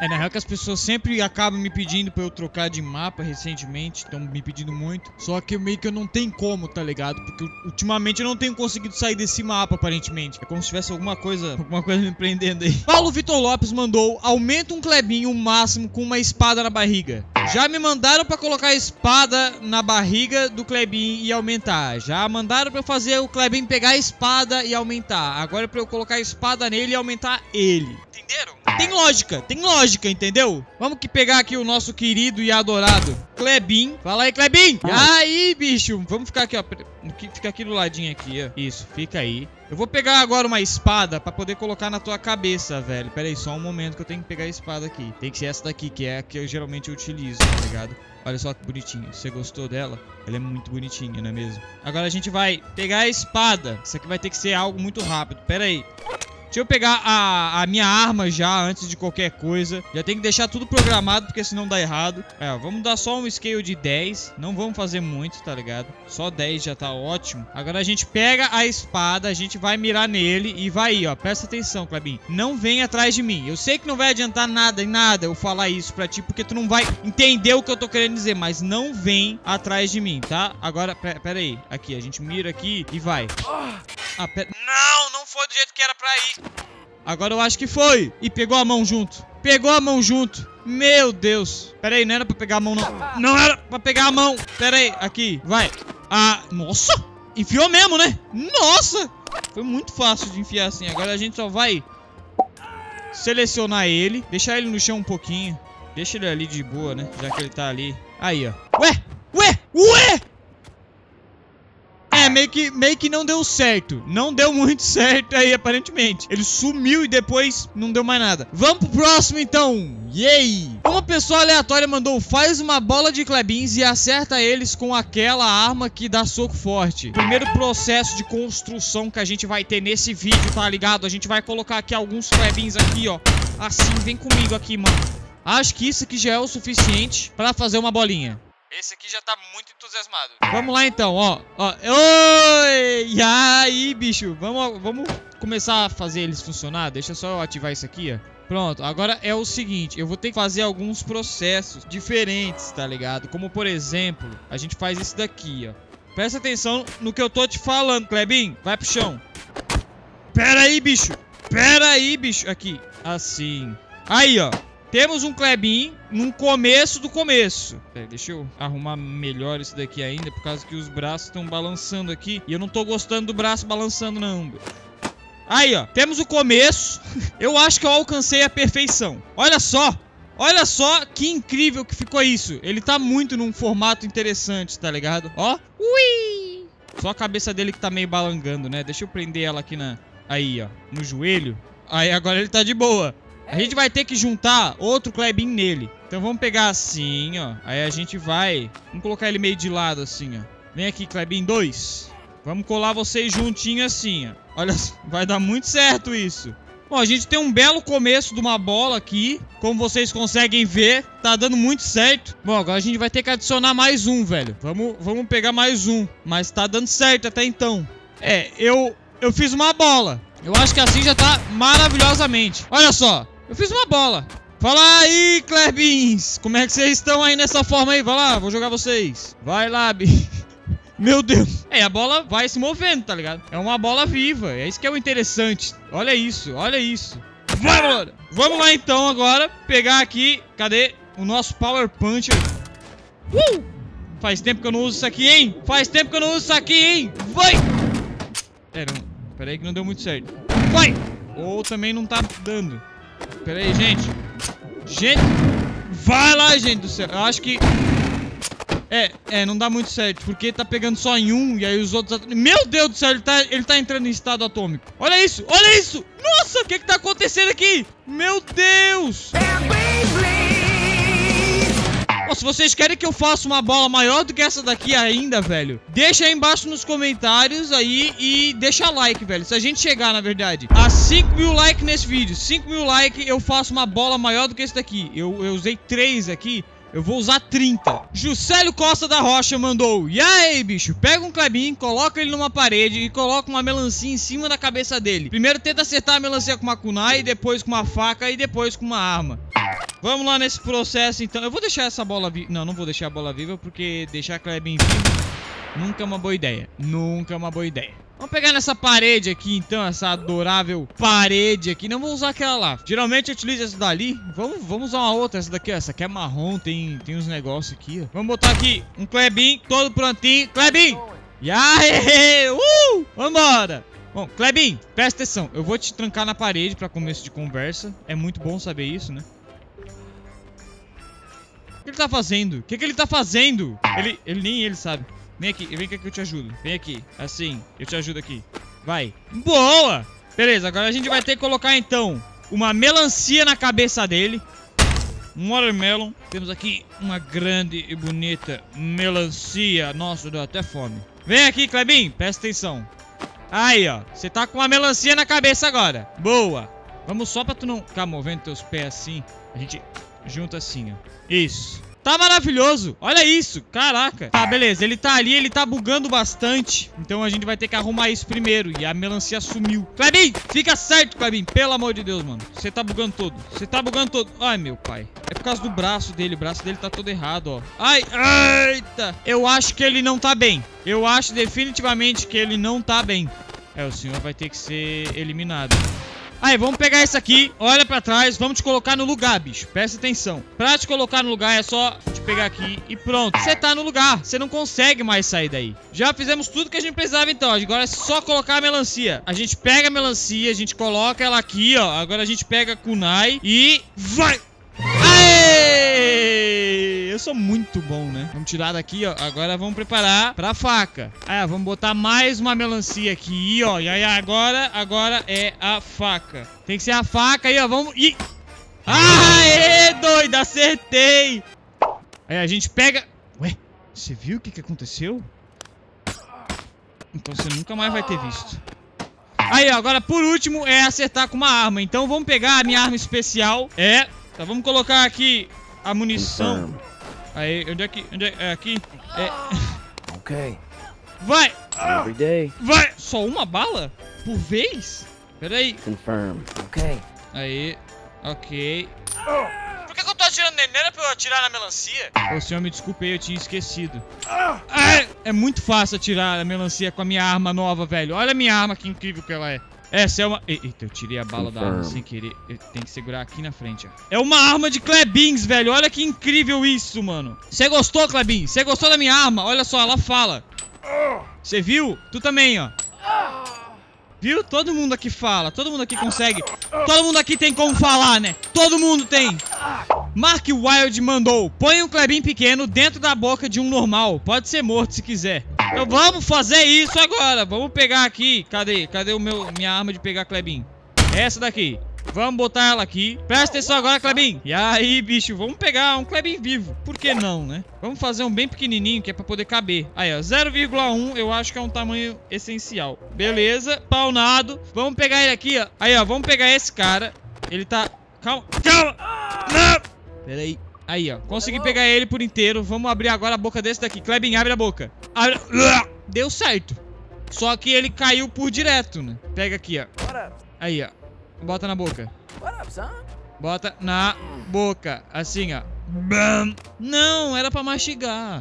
É, na real que as pessoas sempre acabam me pedindo pra eu trocar de mapa recentemente, estão me pedindo muito. Só que meio que eu não tenho como, tá ligado? Porque ultimamente eu não tenho conseguido sair desse mapa, aparentemente. É como se tivesse alguma coisa, alguma coisa me prendendo aí. Paulo Vitor Lopes mandou, aumenta um Clebinho máximo com uma espada na barriga. Já me mandaram pra colocar a espada na barriga do Clebin e aumentar. Já mandaram eu fazer o Clebin pegar a espada e aumentar. Agora é pra eu colocar a espada nele e aumentar ele. Entenderam? Tem lógica, tem lógica, entendeu? Vamos que pegar aqui o nosso querido e adorado Clebin. Fala aí, Clebin. E aí, bicho? Vamos ficar aqui, ó. Fica aqui do ladinho aqui, ó. Isso, fica aí. Eu vou pegar agora uma espada pra poder colocar na tua cabeça, velho. Pera aí, só um momento que eu tenho que pegar a espada aqui. Tem que ser essa daqui, que é a que eu geralmente utilizo, tá ligado? Olha só que bonitinha. Você gostou dela? Ela é muito bonitinha, não é mesmo? Agora a gente vai pegar a espada. Isso aqui vai ter que ser algo muito rápido. Pera aí. Deixa eu pegar a, a, minha arma já, antes de qualquer coisa. Já tem que deixar tudo programado, porque senão dá errado. É, vamos dar só um scale de 10. Não vamos fazer muito, tá ligado? Só 10 já tá ótimo. Agora a gente pega a espada, a gente vai mirar nele e vai aí, ó. Presta atenção, Clebin. Não vem atrás de mim. Eu sei que não vai adiantar nada em nada eu falar isso pra ti, porque tu não vai entender o que eu tô querendo dizer. Mas não vem atrás de mim, tá? Agora, pera aí. Aqui, a gente mira aqui e vai. Ah, pera... Não, não foi do jeito que era pra ir. Agora eu acho que foi. E pegou a mão junto. Pegou a mão junto. Meu Deus. Pera aí, não era pra pegar a mão, não. Não era pra pegar a mão. Pera aí, aqui. Vai. Ah, nossa. Enfiou mesmo, né? Nossa. Foi muito fácil de enfiar assim. Agora a gente só vai selecionar ele. Deixar ele no chão um pouquinho. Deixa ele ali de boa, né? Já que ele tá ali. Aí, ó. Ué! Ué! Ué! É, meio que, meio que não deu certo. Não deu muito certo aí, aparentemente. Ele sumiu e depois não deu mais nada. Vamos pro próximo, então. Yay! Uma pessoa aleatória mandou, faz uma bola de Klebins e acerta eles com aquela arma que dá soco forte. Primeiro processo de construção que a gente vai ter nesse vídeo, tá ligado? A gente vai colocar aqui alguns Klebins aqui, ó. Assim, vem comigo aqui, mano. Acho que isso aqui já é o suficiente pra fazer uma bolinha. Esse aqui já tá muito entusiasmado. Vamos lá então, ó. ó. Oi! E aí, bicho? Vamos, vamos começar a fazer eles funcionar? Deixa só eu ativar isso aqui, ó. Pronto, agora é o seguinte, eu vou ter que fazer alguns processos diferentes, tá ligado? Como, por exemplo, a gente faz esse daqui, ó. Presta atenção no que eu tô te falando, Klebin. Vai pro chão. Pera aí, bicho. Pera aí, bicho. Aqui. Assim. Aí, ó. Temos um Klebin no começo do começo. É, deixa eu arrumar melhor isso daqui ainda, por causa que os braços estão balançando aqui. E eu não tô gostando do braço balançando, não. Aí, ó. Temos o começo. eu acho que eu alcancei a perfeição. Olha só. Olha só que incrível que ficou isso. Ele tá muito num formato interessante, tá ligado? Ó. Ui! Só a cabeça dele que tá meio balangando, né? Deixa eu prender ela aqui na... Aí, ó. No joelho. Aí, agora ele tá de boa. A gente vai ter que juntar outro Klebin nele. Então vamos pegar assim, ó. Aí a gente vai... Vamos colocar ele meio de lado assim, ó. Vem aqui, Klebin 2. Vamos colar vocês juntinho assim, ó. Olha, vai dar muito certo isso. Bom, a gente tem um belo começo de uma bola aqui. Como vocês conseguem ver, tá dando muito certo. Bom, agora a gente vai ter que adicionar mais um, velho. Vamos, vamos pegar mais um. Mas tá dando certo até então. É, eu, eu fiz uma bola. Eu acho que assim já tá maravilhosamente. Olha só. Eu fiz uma bola. Fala aí, Clebins. Como é que vocês estão aí nessa forma aí? Vai lá, vou jogar vocês. Vai lá, bi. Meu Deus. É, a bola vai se movendo, tá ligado? É uma bola viva. É isso que é o interessante. Olha isso, olha isso. Vamos, Vamos lá então agora pegar aqui. Cadê o nosso Power Puncher? Uh! Faz tempo que eu não uso isso aqui, hein? Faz tempo que eu não uso isso aqui, hein? Vai! Pera, pera aí que não deu muito certo. Vai! Ou também não tá dando. Pera aí, gente. Gente. Vai lá, gente do céu. Eu acho que... É, é, não dá muito certo, porque tá pegando só em um e aí os outros... Meu Deus do céu, ele tá, ele tá entrando em estado atômico. Olha isso, olha isso! Nossa, o que que tá acontecendo aqui? Meu Deus! Oh, se vocês querem que eu faça uma bola maior do que essa daqui ainda, velho, deixa aí embaixo nos comentários aí e deixa like, velho. Se a gente chegar, na verdade, a 5 mil likes nesse vídeo, 5 mil likes, eu faço uma bola maior do que esse daqui. Eu, eu usei 3 aqui, Eu vou usar 30. Juscelio Costa da Rocha mandou. E aí, bicho? Pega um Klebin, coloca ele numa parede e coloca uma melancia em cima da cabeça dele. Primeiro tenta acertar a melancia com uma kunai, depois com uma faca e depois com uma arma. Vamos lá nesse processo, então. Eu vou deixar essa bola viva. Não, não vou deixar a bola viva, porque deixar Klebin vivo nunca é uma boa ideia. Nunca é uma boa ideia. Vamos pegar nessa parede aqui, então, essa adorável parede aqui. Não vou usar aquela lá. Geralmente eu utilizo essa dali. Vamos, vamos usar uma outra, essa daqui, ó. Essa aqui é marrom, tem, tem uns negócios aqui, ó. Vamos botar aqui um Klebin, todo prontinho. Klebin! E uh! Vambora! Bom, Klebin, presta atenção. Eu vou te trancar na parede pra começo de conversa. É muito bom saber isso, né? Que ele tá fazendo? O que, que ele tá fazendo? Ele, ele nem ele sabe. Vem aqui, vem aqui que eu te ajudo. Vem aqui, assim, eu te ajudo aqui. Vai. Boa! Beleza, agora a gente vai ter que colocar, então, uma melancia na cabeça dele. Um watermelon. Temos aqui uma grande e bonita melancia. Nossa, deu até fome. Vem aqui, Klebin, presta atenção. Aí, ó. Você tá com uma melancia na cabeça agora. Boa. Vamos só pra tu não ficar movendo teus pés assim. A gente junta assim, ó. Isso. Tá maravilhoso. Olha isso. Caraca. Tá, beleza. Ele tá ali, ele tá bugando bastante. Então a gente vai ter que arrumar isso primeiro. E a melancia sumiu. Klebin, fica certo, Klebin. Pelo amor de Deus, mano. Você tá bugando todo. Você tá bugando todo. Ai, meu pai. É por causa do braço dele. O braço dele tá todo errado, ó. Ai, eita. Eu acho que ele não tá bem. Eu acho definitivamente que ele não tá bem. É, o senhor vai ter que ser eliminado. Aí, vamos pegar esse aqui, olha pra trás, vamos te colocar no lugar, bicho. Presta atenção. Pra te colocar no lugar é só te pegar aqui e pronto. Você tá no lugar, você não consegue mais sair daí. Já fizemos tudo que a gente precisava então, agora é só colocar a melancia. A gente pega a melancia, a gente coloca ela aqui, ó. Agora a gente pega a kunai e vai! Eu sou muito bom, né? Vamos tirar daqui, ó. Agora vamos preparar pra faca. Ah, vamos botar mais uma melancia aqui, ó. E aí agora, agora é a faca. Tem que ser a faca aí, ó. Vamos... Ih! Aê, doido! Acertei! Aí a gente pega... Ué, você viu o que, que aconteceu? Então você nunca mais vai ter visto. Aí, ó, agora por último é acertar com uma arma. Então vamos pegar a minha arma especial. É Tá, vamos colocar aqui a munição. Aí, onde é que... Onde é, é aqui? É... Ok. Vai! Every day. Vai! Só uma bala? Por vez? Pera aí. Confirm. Ok. Aí. Ok. Por que, que eu tô atirando nele? Não era pra eu atirar na melancia? Ô, senhor, me desculpe aí, eu tinha esquecido. É, é muito fácil atirar a melancia com a minha arma nova, velho. Olha a minha arma, que incrível que ela é. Essa é uma... Eita, eu tirei a bala da arma sem querer. Tem que segurar aqui na frente, ó. É uma arma de Klebins, velho. Olha que incrível isso, mano. Você gostou, Klebin? Você gostou da minha arma? Olha só, ela fala. Você viu? Tu também, ó. Viu? Todo mundo aqui fala. Todo mundo aqui consegue. Todo mundo aqui tem como falar, né? Todo mundo tem. Mark Wild mandou. Põe um Klebin pequeno dentro da boca de um normal. Pode ser morto se quiser. Então vamos fazer isso agora. Vamos pegar aqui. Cadê? Cadê o meu minha arma de pegar Klebin? Essa daqui. Vamos botar ela aqui. Presta atenção agora, Klebin. E aí, bicho, vamos pegar um Klebin vivo. Por que não, né? Vamos fazer um bem pequenininho, que é pra poder caber. Aí, ó, 0,1 eu acho que é um tamanho essencial. Beleza, paunado. Vamos pegar ele aqui, ó. Aí, ó, vamos pegar esse cara. Ele tá... Calma, calma. Não. Pera aí. Aí, ó. Consegui pegar ele por inteiro. Vamos abrir agora a boca desse daqui. Klebin, abre a boca. Abre... Deu certo. Só que ele caiu por direto, né? Pega aqui, ó. Aí, ó. Bota na boca. Bota na boca. Assim, ó. Não, era pra mastigar.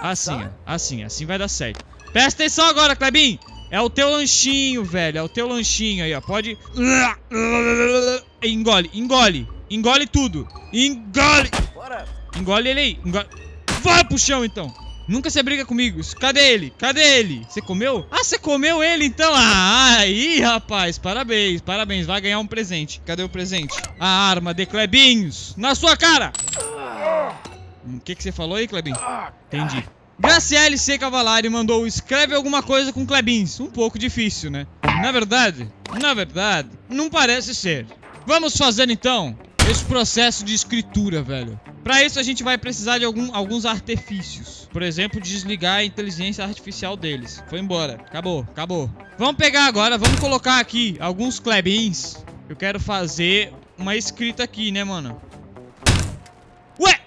Assim, ó. Assim, assim vai dar certo. Presta atenção agora, Klebin. É o teu lanchinho, velho. É o teu lanchinho aí, ó. Pode... Engole, engole. Engole tudo. Engole. Engole ele aí. Engole. Vai pro chão, então. Nunca você briga comigo. Cadê ele? Cadê ele? Você comeu? Ah, você comeu ele então? Ah, aí, rapaz. Parabéns, parabéns. Vai ganhar um presente. Cadê o presente? A arma de Klebinhos. Na sua cara. O que, que você falou aí, Klebin? Entendi. Graciele C. Cavalari mandou escreve alguma coisa com Klebins. Um pouco difícil, né? Na verdade, na verdade, não parece ser. Vamos fazer então esse processo de escritura, velho. Para isso a gente vai precisar de algum, alguns artifícios. Por exemplo, desligar a inteligência artificial deles. Foi embora. Acabou, acabou. Vamos pegar agora, vamos colocar aqui alguns Klebins. Eu quero fazer uma escrita aqui, né, mano? Ué!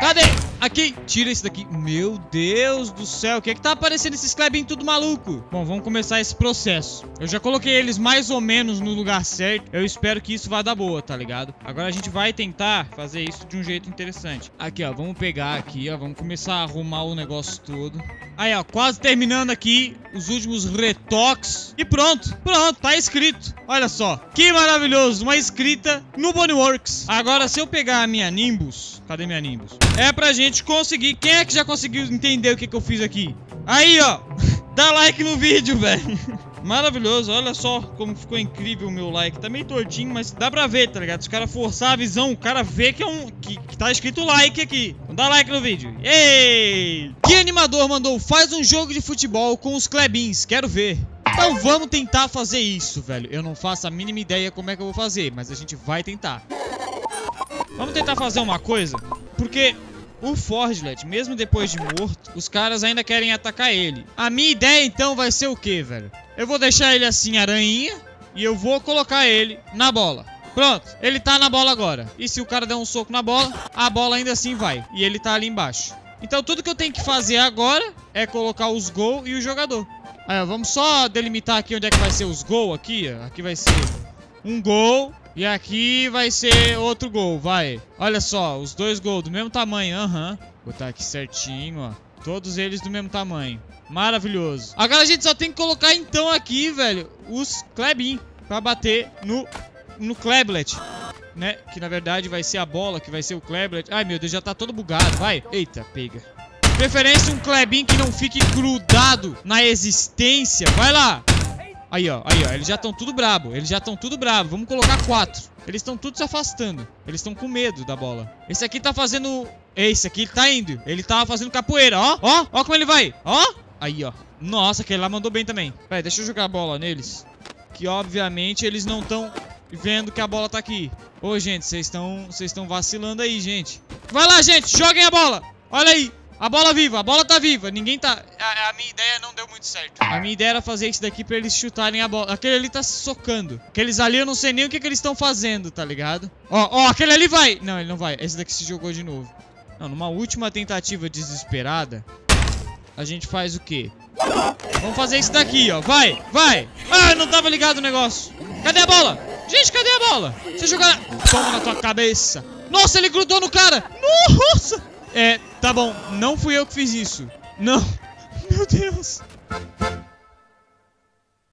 Cadê? Aqui. Tira esse daqui. Meu Deus do céu. O que é que tá aparecendo esses Klebin tudo maluco? Bom, vamos começar esse processo. Eu já coloquei eles mais ou menos no lugar certo. Eu espero que isso vá dar boa, tá ligado? Agora a gente vai tentar fazer isso de um jeito interessante. Aqui, ó. Vamos pegar aqui, ó. Vamos começar a arrumar o negócio todo. Aí, ó. Quase terminando aqui os últimos retoques. E pronto. Pronto. Tá escrito. Olha só. Que maravilhoso. Uma escrita no Boneworks. Agora, se eu pegar a minha Nimbus... Cadê minha Nimbus? É pra gente conseguir... Quem é que já conseguiu entender o que, que eu fiz aqui? Aí, ó. Dá like no vídeo, velho. Maravilhoso, olha só como ficou incrível o meu like. Tá meio tortinho, mas dá pra ver, tá ligado? Se o cara forçar a visão, o cara vê que é um. que, que tá escrito like aqui. Então dá like no vídeo. Ei! Que animador mandou? Faz um jogo de futebol com os Klebins, quero ver. Então vamos tentar fazer isso, velho. Eu não faço a mínima ideia como é que eu vou fazer, mas a gente vai tentar. Vamos tentar fazer uma coisa, porque o Fordlet, mesmo depois de morto, os caras ainda querem atacar ele. A minha ideia então vai ser o que, velho? Eu vou deixar ele assim, aranhinha, e eu vou colocar ele na bola. Pronto, ele tá na bola agora. E se o cara der um soco na bola, a bola ainda assim vai. E ele tá ali embaixo. Então tudo que eu tenho que fazer agora é colocar os gols e o jogador. Aí, ó, vamos só delimitar aqui onde é que vai ser os gols aqui, ó. Aqui vai ser um gol e aqui vai ser outro gol, vai. Olha só, os dois gols do mesmo tamanho, aham. Uhum. Botar aqui certinho, ó. Todos eles do mesmo tamanho. Maravilhoso. Agora a gente só tem que colocar então aqui, velho, os Klebin pra bater no, no Kleblet. Né? Que na verdade vai ser a bola, que vai ser o Kleblet. Ai, meu Deus, já tá todo bugado. Vai. Eita, pega. Preferência um Klebin que não fique grudado na existência. Vai lá. Aí, ó, aí, ó, eles já estão tudo brabo, eles já estão tudo brabo. Vamos colocar quatro. Eles estão tudo se afastando. Eles estão com medo da bola. Esse aqui tá fazendo... Esse aqui tá indo. Ele tava fazendo capoeira, ó. Ó, ó como ele vai. Ó. Aí, ó. Nossa, aquele lá mandou bem também. Peraí, deixa eu jogar a bola neles. Que, obviamente, eles não estão vendo que a bola tá aqui. Ô, gente, vocês estão vocês estão vacilando aí, gente. Vai lá, gente. Joguem a bola. Olha aí. A bola viva, a bola tá viva, ninguém tá... A, a, minha ideia não deu muito certo. A minha ideia era fazer isso daqui pra eles chutarem a bola. Aquele ali tá se socando. Aqueles ali eu não sei nem o que, que eles estão fazendo, tá ligado? Ó, ó, aquele ali vai. Não, ele não vai. Esse daqui se jogou de novo. Não, numa última tentativa desesperada, a gente faz o quê? Vamos fazer isso daqui, ó. Vai, vai. Ah, não tava ligado o negócio. Cadê a bola? Gente, cadê a bola? Você jogar... Toma na tua cabeça. Nossa, ele grudou no cara. Nossa. É, tá bom. Não fui eu que fiz isso. Não. Meu Deus.